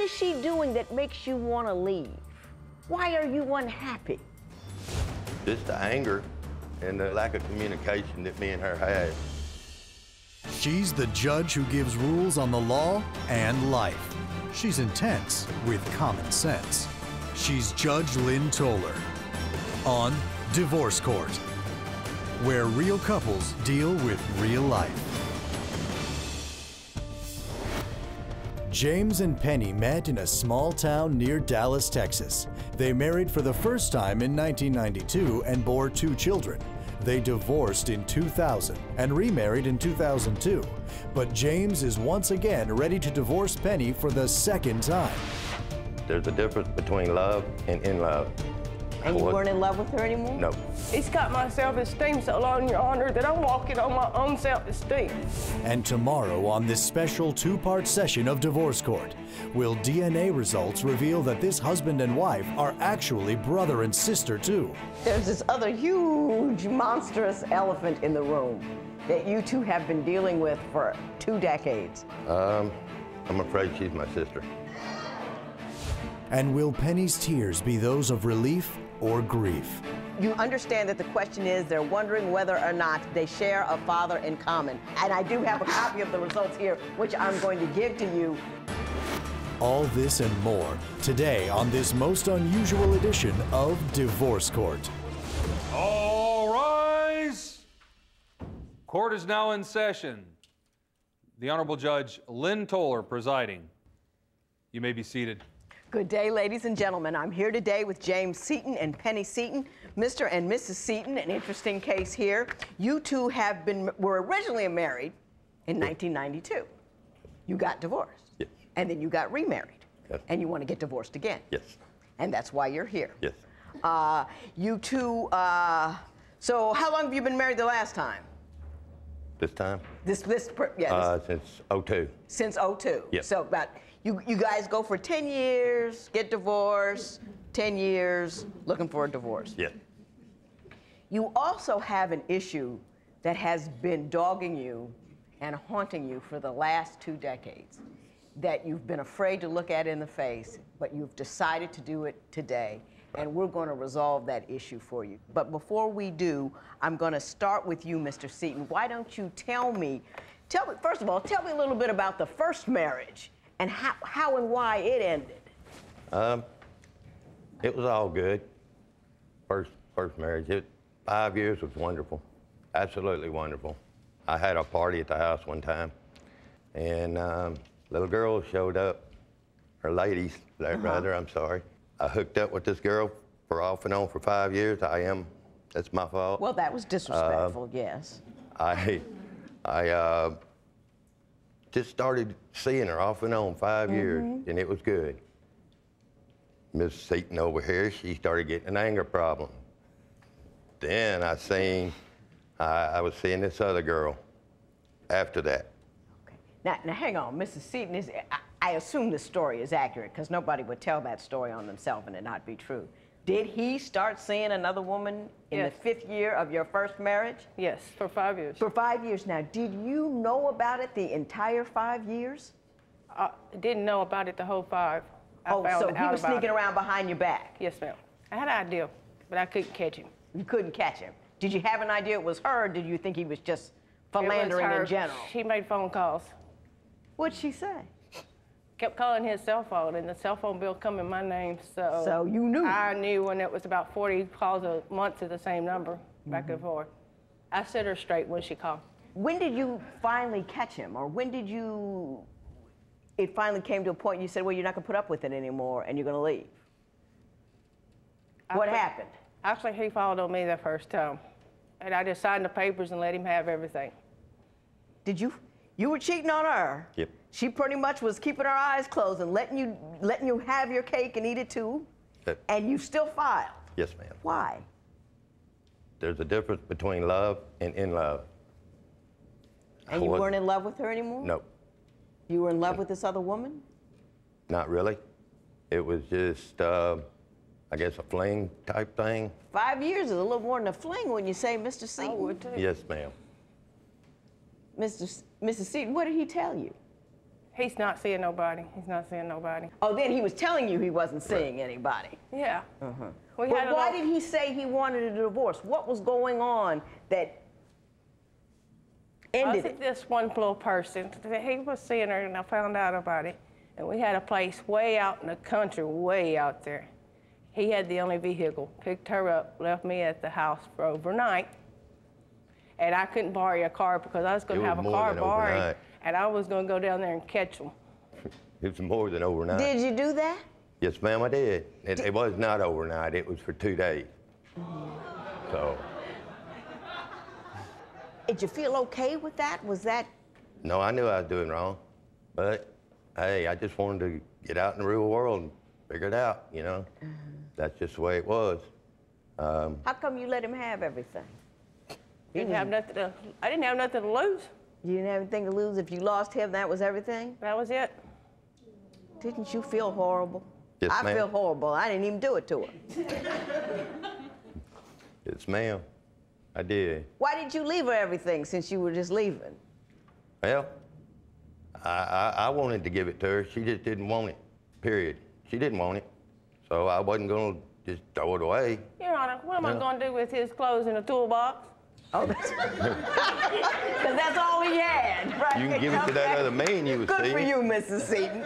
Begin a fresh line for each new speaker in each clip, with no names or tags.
is she doing that makes you want to leave? Why are you unhappy?
Just the anger and the lack of communication that me and her had.
She's the judge who gives rules on the law and life. She's intense with common sense. She's Judge Lynn Toler on Divorce Court, where real couples deal with real life. James and Penny met in a small town near Dallas, Texas. They married for the first time in 1992 and bore two children. They divorced in 2000 and remarried in 2002. But James is once again ready to divorce Penny for the second time.
There's a difference between love and in love.
And you weren't in love with her anymore?
No.
It's got my self-esteem so low, Your Honor, that I'm walking on my own self-esteem.
And tomorrow, on this special two part session of Divorce Court, will DNA results reveal that this husband and wife are actually brother and sister, too?
There's this other huge, monstrous elephant in the room that you two have been dealing with for two decades.
Um, I'm afraid she's my sister.
And will Penny's tears be those of relief or grief?
You understand that the question is they're wondering whether or not they share a father in common. And I do have a copy of the results here, which I'm going to give to you.
All this and more today on this most unusual edition of Divorce Court.
All rise. Court is now in session. The Honorable Judge Lynn Toler presiding. You may be seated.
Good day, ladies and gentlemen. I'm here today with James Seaton and Penny Seaton. Mr. and Mrs. Seaton, an interesting case here. You two have been were originally married in 1992. You got divorced.
Yes.
And then you got remarried.
Yes.
And you want to get divorced again.
Yes.
And that's why you're here.
Yes.
Uh, you two, uh, so how long have you been married the last time?
This time?
This, this, yeah, this-
Uh, since 02.
since 02.
Yes.
So about, you, you guys go for 10 years, get divorced, 10 years, looking for a divorce.
Yes.
You also have an issue that has been dogging you and haunting you for the last two decades that you've been afraid to look at in the face, but you've decided to do it today. And we're going to resolve that issue for you. But before we do, I'm going to start with you, Mr. Seaton. Why don't you tell me, tell me, first of all, tell me a little bit about the first marriage and how, how and why it ended.
Um, it was all good. First, first marriage. It, five years was wonderful. Absolutely wonderful. I had a party at the house one time, and um, little girl showed up, or ladies, rather, I'm sorry. I hooked up with this girl for off and on for five years. I am, that's my fault.
Well, that was disrespectful, yes.
I, I uh, just started seeing her off and on 5 mm-hmm. years, and it was good. Miss Seaton over here, she started getting an anger problem. Then I seen, I, I was seeing this other girl after that.
Okay. Now, now hang on, Mrs. Seaton is. I, I assume the story is accurate because nobody would tell that story on themselves and it not be true. Did he start seeing another woman in
Yes.
the fifth year of your first marriage?
Yes, for five years.
For five years now. Did you know about it the entire five years?
I didn't know about it the whole five. I
oh, so he was sneaking
it.
around behind your back.
Yes, ma'am. I had an idea, but I couldn't catch him.
You couldn't catch him. Did you have an idea it was her? Or did you think he was just
was
philandering
her.
in general?
She made phone calls.
What'd she say?
Kept calling his cell phone, and the cell phone bill come in my name. So,
So you knew.
I knew when it was about 40 calls a month to the same number, back
Mm-hmm.
and forth. I set her straight when she called.
When did you finally catch him, or when did you? It finally came to a point you said, "Well, you're not going to put up with it anymore, and you're going to leave." What
Actually-
happened?
Actually, he followed on me the first time, and I just signed the papers and let him have everything.
Did you? You were cheating on her.
Yep.
She pretty much was keeping her eyes closed and letting you letting you have your cake and eat it too,
That-
and you still filed.
yes, ma'am.
Why?
There's a difference between love and in love.
And you
What-
weren't in love with her anymore.
No,
You were in love with this other woman.
not really. It was just, uh, I guess, a fling type thing.
Five years is a little more than a fling when you say, Mr.
I
Seaton.
would too.
Yes, ma'am.
Mr. S- Mrs. Seaton, what did he tell you?
He's not seeing nobody. He's not seeing nobody.
Oh, then he was telling you he wasn't seeing anybody.
Yeah. Uh-huh. We
But
had
why
little-
did he say he wanted a divorce? What was going on that
I
ended
think
it?
this one little person, he was seeing her and I found out about it. And we had a place way out in the country, way out there. He had the only vehicle, picked her up, left me at the house for overnight. And I couldn't borrow a car because I was going to have a car
than
borrowed.
Overnight.
And I was going to go down there and catch them.
It was more than overnight.
Did you do that?
Yes, ma'am, I did. It, it was not overnight. It was for two days. So,
Did you feel okay with that? Was that
no, I knew I was doing wrong. But, hey, I just wanted to get out in the real world and figure it out, you know? That's just the way it was. Um,
how come you let him have everything?
Didn't have nothing to, I didn't have nothing to lose.
You didn't have anything to lose. If you lost him, that was everything.
That was it.
Didn't you feel horrible?
Yes,
I
ma'am.
feel horrible. I didn't even do it to her.
yes, ma'am, I did.
Why did you leave her everything since you were just leaving?
Well, I, I, I wanted to give it to her. She just didn't want it, period. She didn't want it. So I wasn't going to just throw it away.
Your Honor, what am I going to do with his clothes in a toolbox?
Oh, that's because that's all he had, right?
You can give it to that other man you was
Good for you, Mrs. Seaton.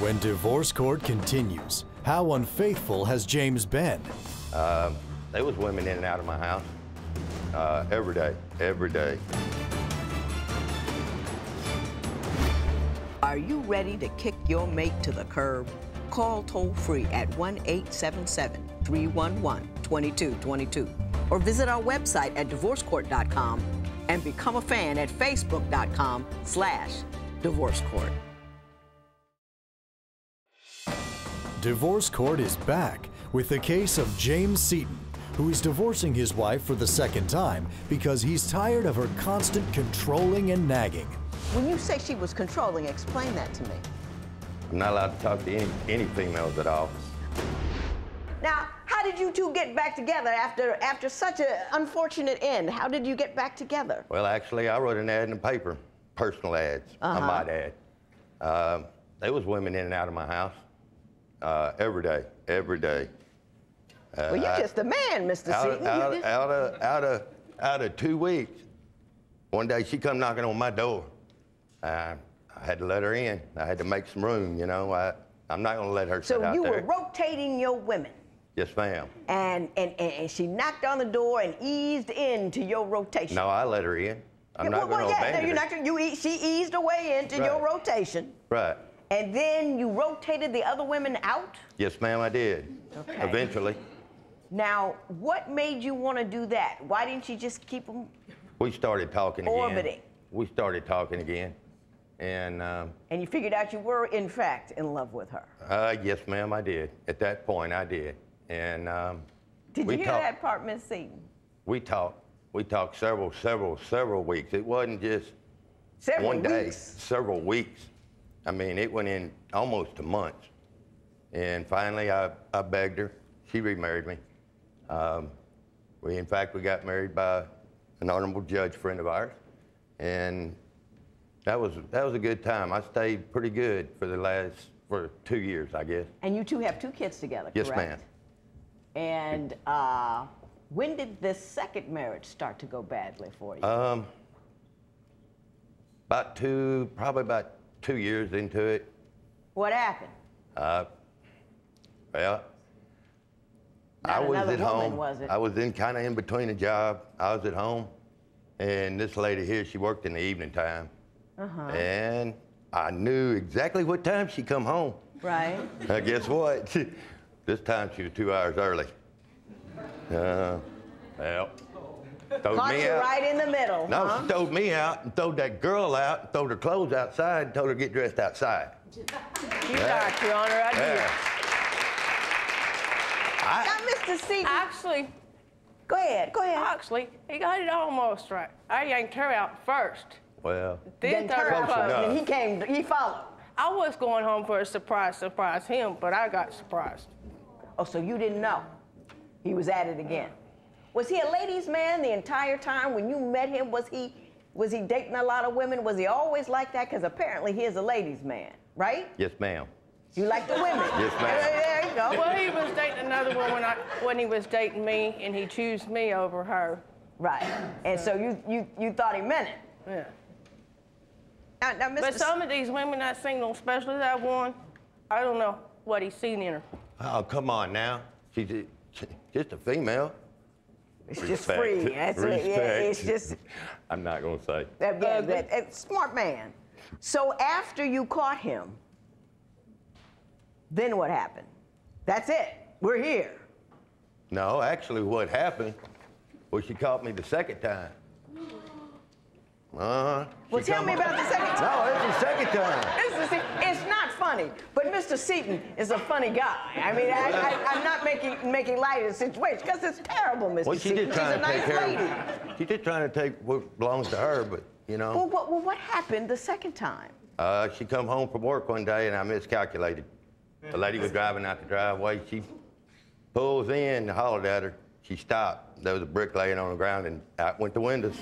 When divorce court continues, how unfaithful has James been?
There was women in and out of my house uh, every day, every day.
Are you ready to kick your mate to the curb? Call toll free at 1 877 311 2222 or visit our website at divorcecourt.com and become a fan at facebook.com slash divorcecourt.
Divorce Court is back with the case of James Seaton, who is divorcing his wife for the second time because he's tired of her constant controlling and nagging.
When you say she was controlling, explain that to me.
I'm not allowed to talk to any, any females at all.
Now, how did you two get back together after after such an unfortunate end? How did you get back together?
Well, actually, I wrote an ad in the paper, personal ads, Uh I might add. Um, there was women in and out of my house uh, every day, every day.
well, you're
I-
just a man, Mr.
out,
Seaton.
out,
just-
out of out of out of two weeks. One day she come knocking on my door. I, I had to let her in. I had to make some room. You know, I I'm not gonna let her sit out there.
so you were rotating your women.
Yes, ma'am.
and, and, and, she knocked on the door and eased into your rotation.
No, I let her in. I'm
Yeah,
not
well,
gonna
well, yeah, no, you're
her.
not you e- she eased away into your rotation,
Right.
and then you rotated the other women out.
Yes, ma'am, I did.
Okay.
Eventually,
Now, what made you want to do that? Why didn't you just keep them?
we started talking again.
Orbiting.
We started talking again, and um,
And you figured out you were, in fact, in love with her.
uh, yes, ma'am, I did. At that point, I did, and um,
Did
we
you hear
talked-
that part, Miss Seaton?
We talked. We talked several, several, several weeks. It wasn't just
Several
one day, several weeks. I mean, it went in almost a month. And finally, I, I begged her. She remarried me. Um, we, in fact, we got married by an honorable judge friend of ours, and that was that was a good time. I stayed pretty good for the last for two years, I guess.
And you two have two kids together,
Yes,
correct?
ma'am.
And uh, when did this second marriage start to go badly for you?
Um, about two, probably about two years into it.
what happened?
Uh, well, I was at
woman,
home.
was it?
I was in kind of in between a job. I was at home, and this lady here, she worked in the evening time,
Uh-huh.
and I knew exactly what time she come home.
Right.
Uh, guess what? this time she was two hours early. Uh, well, throwed
Caught
me
you
out.
right in the middle.
No,
huh?
she throwed me out and throwed that girl out and throwed her clothes outside and told her to get dressed outside.
You got Your Honor, I did.
Yeah. I,
Now, Mr. Seaton,
Actually,
go ahead, go ahead.
actually, he got it almost right. I yanked her out first.
well,
Then
Then
turned
turn
Close
around.
enough.
and he came, he followed.
I was going home for a surprise, surprise him, but I got surprised.
Oh, so you didn't know? He was at it again. Was he a ladies' man the entire time when you met him? Was he Was he dating a lot of women? Was he always like that? Because apparently he is a ladies' man, right?
Yes, ma'am.
You like the women.
Yes, ma'am.
There you go.
Well, he was dating another one when, I, when he was dating me, and he chose me over her.
Right. And so you, you, you thought he meant it.
Yeah.
Now, now, Mr.
But some of these women I've seen on, especially that one, I don't know what he's seen in her.
Oh, come on now. She's a, just a female.
it's just free. That's it. Yeah, it's just
I'm not gonna say.
that, yeah,
Uh,
that, that- smart man. So after you caught him, then what happened? That's it. We're here.
No, actually, what happened was she caught me the second time. Uh huh.
Well, tell me about the second time.
No, it's the second time.
This is, it's not funny, but Mr. Seaton is a funny guy. I mean, I, I, I'm not making making light of the situation because it's terrible, Mr.
Well, she
Seaton.
just
She's a
take
nice
care
lady.
of. She's just trying to take what belongs to her, but you
Well,
know.
what, well, what happened the second time?
Uh, she come home from work one day and I miscalculated. The lady was driving out the driveway. She pulls in, hollered at her. She stopped. There was a brick laying on the ground and out went the windows.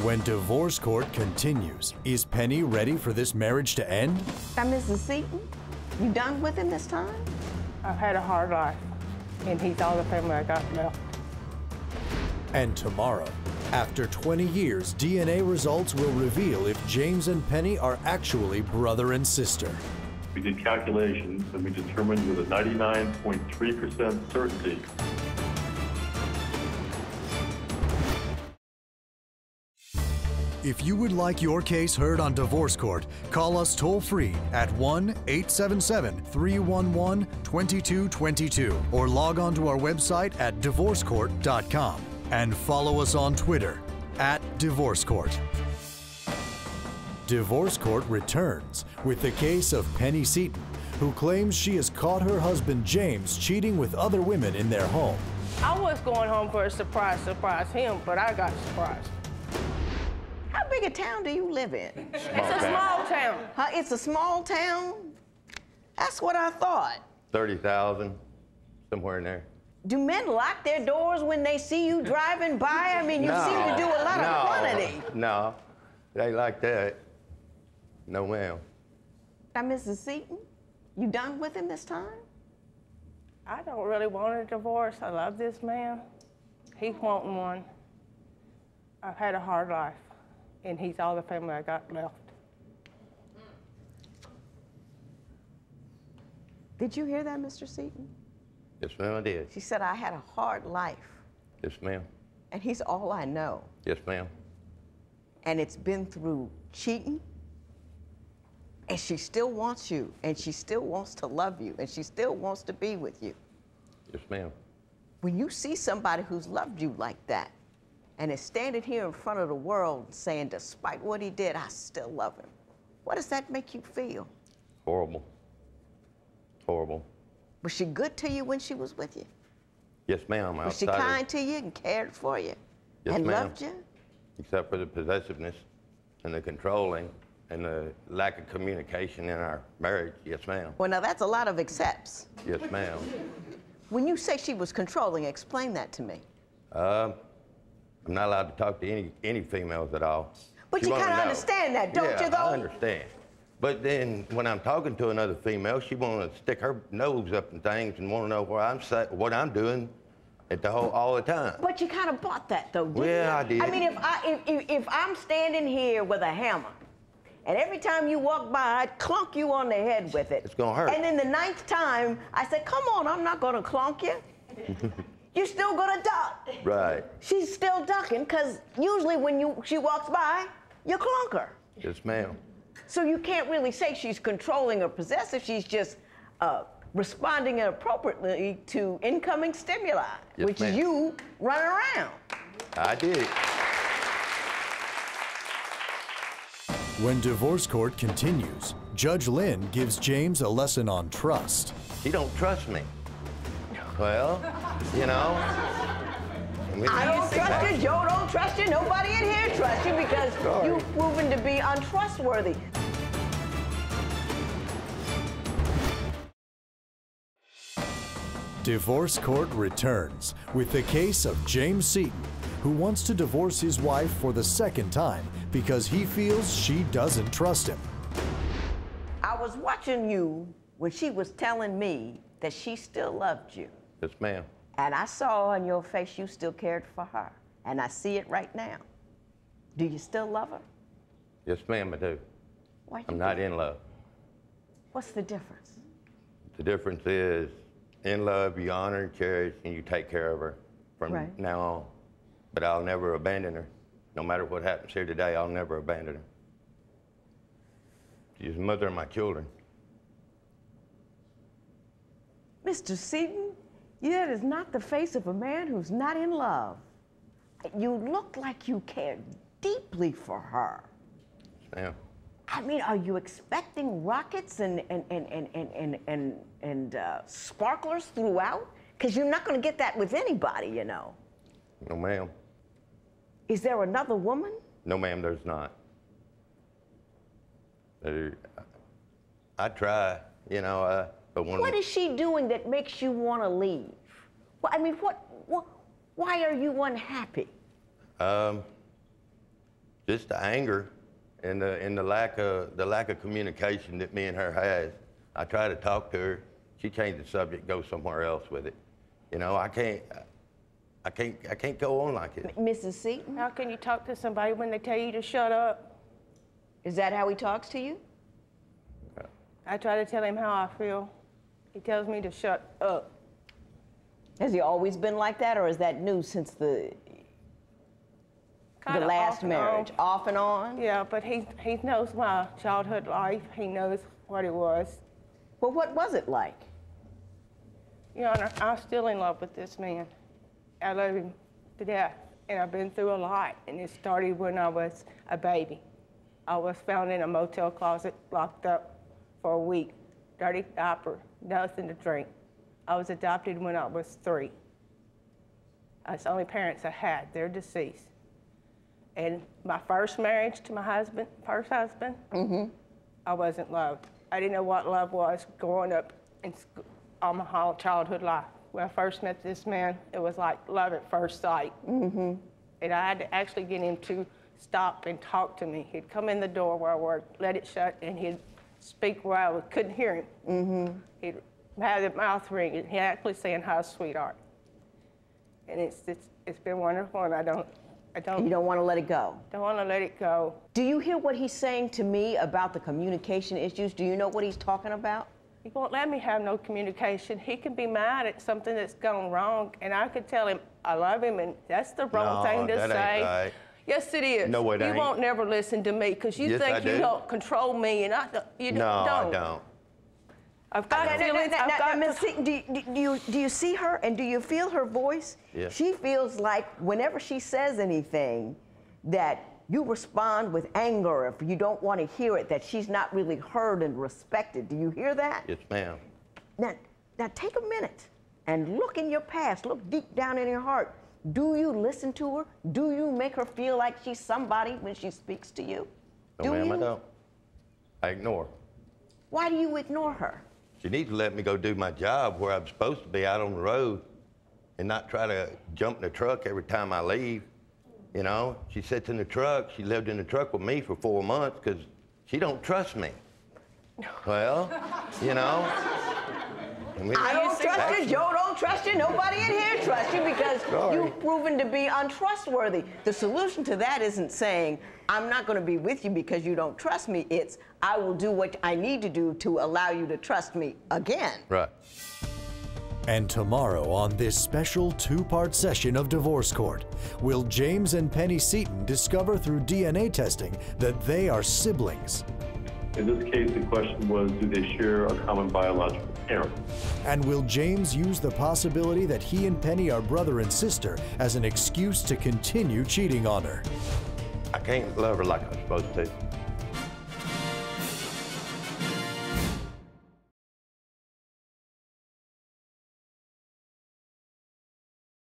When divorce court continues, is Penny ready for this marriage to end?
Now, Mrs. Seaton, you done with him this time?
I've had a hard life, and he's all the family I got left.
And tomorrow, after 20 years, DNA results will reveal if James and Penny are actually brother and sister.
We did calculations and we determined with a 99.3% certainty
If you would like your case heard on divorce court, call us toll free at 1 877 311 2222 or log on to our website at divorcecourt.com and follow us on Twitter at Divorce Court. Divorce Court returns with the case of Penny Seaton, who claims she has caught her husband James cheating with other women in their home.
I was going home for a surprise, surprise him, but I got surprised.
How big a town do you live in?
It's a small town.
Huh? It's a small town? That's what I thought.
30,000, somewhere in there.
Do men lock their doors when they see you driving by? I mean, you seem to do a lot
no,
of quantity.
No, they like that. No, ma'am.
Now, Mrs. Seaton, you done with him this time?
I don't really want a divorce. I love this man. He's wanting one. I've had a hard life, and he's all the family I got left.
Did you hear that, Mr. Seaton?
Yes, ma'am, I did.
She said, I had a hard life,
Yes, ma'am.
and he's all I know.
Yes, ma'am.
And it's been through cheating, and she still wants you, and she still wants to love you, and she still wants to be with you.
Yes, ma'am.
When you see somebody who's loved you like that, and is standing here in front of the world saying, despite what he did, I still love him, what does that make you feel?
Horrible. Horrible.
Was she good to you when she was with you?
Yes, ma'am.
Was she kind to you and cared for you?
Yes,
and loved you?
Except for the possessiveness and the controlling and the lack of communication in our marriage. Yes, ma'am.
Well, now that's a lot of accepts.
Yes, ma'am.
When you say she was controlling, explain that to me.
Um, I'm not allowed to talk to any any females at all.
But
She
you kinda understand that, don't
yeah,
you, though?
I understand. But then when I'm talking to another female, she want to stick her nose up in things and want to know where I'm sa- what I'm doing at the whole all the time.
But you kind of bought that, though, didn't
Well,
you?
I did.
I mean, if, I, if, if, I'm standing here with a hammer, and every time you walk by, I'd clunk you on the head with it.
It's gonna hurt.
And then the ninth time, I said, come on, I'm not going to clunk you. You're still going to duck.
Right.
She's still ducking, because usually when you she walks by, you clunk her.
Yes, ma'am.
So you can't really say she's controlling or possessive. She's just uh, responding appropriately to incoming stimuli,
Yes,
which
ma'am.
you run around.
I did.
When divorce court continues, Judge Lynn gives James a lesson on trust.
He don't trust me. Well, you know.
I don't trust you. Joe don't trust you. Nobody in here trusts you because
Sorry.
you've proven to be untrustworthy.
Divorce Court returns with the case of James Seaton, who wants to divorce his wife for the second time because he feels she doesn't trust him.
I was watching you when she was telling me that she still loved you.
Yes, ma'am.
And I saw on your face you still cared for her. And I see it right now. Do you still love her?
Yes, ma'am, I do.
Why
I'm not in love.
What's the difference?
The difference is in love, you honor and cherish, and you take care of her from
Right.
now on. But I'll never abandon her. No matter what happens here today, I'll never abandon her. She's the mother of my children.
Mr. Seaton, that is not the face of a man who's not in love. You look like you care deeply for her.
Ma'am.
I mean, are you expecting rockets and and and and and and and, and uh, sparklers throughout? Because you're not going to get that with anybody, you know.
No, ma'am.
Is there another woman?
No, ma'am, there's not. There, I try, you know, uh,
What is she doing that makes you want to leave? Well, I mean, what, what? Why are you unhappy?
Um, just the anger and the and the lack of the lack of communication that me and her has. I try to talk to her. She changes the subject, goes somewhere else with it. You know, I can't. I can't. I can't go on like this.
Mrs. Seaton,
How can you talk to somebody when they tell you to shut up?
is that how he talks to you?
I try to tell him how I feel. He tells me to shut up.
Has he always been like that, or is that new since the
Kinda
the
off
last
on.
marriage? Off and on?
Yeah, but he, he knows my childhood life. He knows what it was.
Well, what was it like?
Your Honor, I'm still in love with this man. I love him to death, and I've been through a lot, and it started when I was a baby. I was found in a motel closet, locked up for a week, dirty diaper, nothing to drink. I was adopted when I was three. That's the only parents I had. They're deceased. And my first marriage to my husband, first husband, I wasn't loved. I didn't know what love was growing up in sc- all my whole childhood life. When I first met this man, it was like love at first sight. Mm-hmm. And I had to actually get him to stop and talk to me. He'd come in the door where I worked, let it shut, and he'd speak where I was- couldn't hear him. Mm-hmm. He had have the mouth ring, and he'd actually saying, "Hi, sweetheart." And it's, it's it's been wonderful, and I don't I don't
You don't want to let it go.
don't want to let it go.
Do you hear what he's saying to me about the communication issues? Do you know what he's talking about?
He won't let me have no communication. He can be mad at something that's gone wrong, and I could tell him I love him, and that's the wrong
No,
thing to
that ain't
say.
right.
Yes, it is.
No, it
you
ain't.
won't never listen to me because you
Yes,
think
I
you
do.
don't control me, and I don't- you
No,
don't.
I don't.
I've got
Now, now,
feelings.
now,
I've
now,
got
Miss Seaton, do, you- do, you, do you see her and do you feel her voice?
Yeah.
She feels like whenever she says anything, that you respond with anger if you don't want to hear it, that she's not really heard and respected. Do you hear that?
Yes, ma'am.
Now, now take a minute and look in your past, look deep down in your heart. Do you listen to her? Do you make her feel like she's somebody when she speaks to you?
No,
do
ma'am,
you?
I don't. I ignore.
Why do you ignore her?
She needs to let me go do my job where I'm supposed to be out on the road and not try to jump in the truck every time I leave. You know, she sits in the truck. She lived in the truck with me for four months because she don't trust me. Well, you know. And
I don't trust you. Joe don't trust you. Nobody in here trusts you because
Sorry.
you've proven to be untrustworthy. The solution to that isn't saying, I'm not going to be with you because you don't trust me. It's, I will do what I need to do to allow you to trust me again.
Right.
And tomorrow on this special two-part session of Divorce Court, will James and Penny Seaton discover through DNA testing that they are siblings?
In this case, the question was, do they share a common biological parent?
And will James use the possibility that he and Penny are brother and sister as an excuse to continue cheating on her?
I can't love her like I'm supposed to.